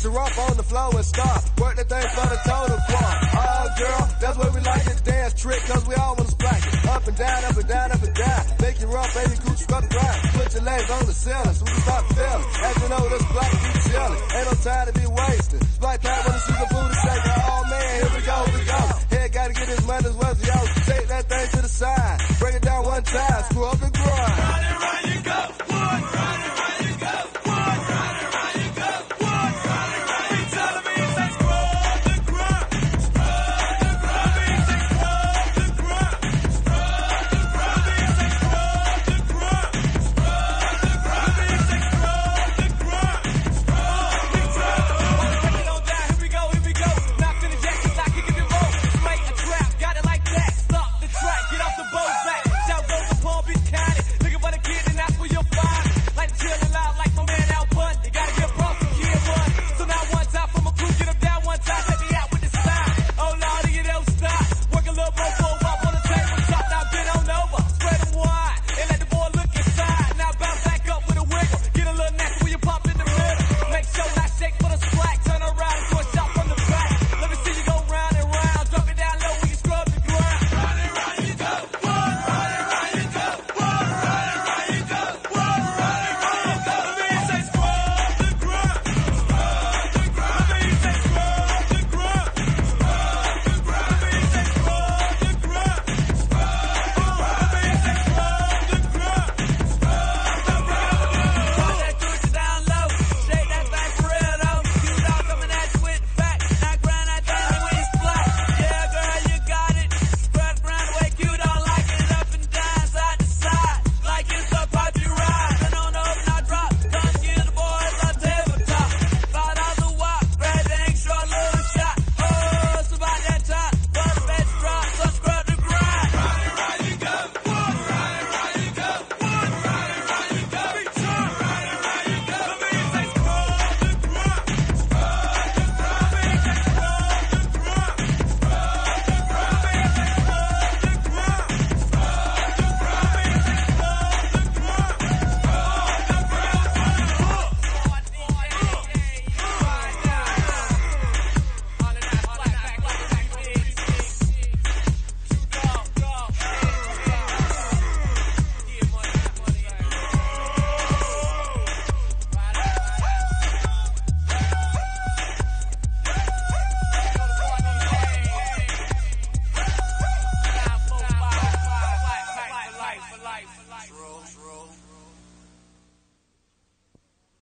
Catch her up on the floor and stop. Work the thing for the total quad. Oh, girl, that's what we like to dance trick, cause we all wanna splash it. Up and down, up and down, up and down. Make your rock, baby, cooch rub and. Put your legs on the ceiling so we can start feeling. As you know, this block keep chilling. Ain't no time to be wasted. Like that when the super booty shaker. Oh man, here we go, here we go. Head gotta get his money's worth, yo. Take that thing to the side. Break it down one time. Screw up the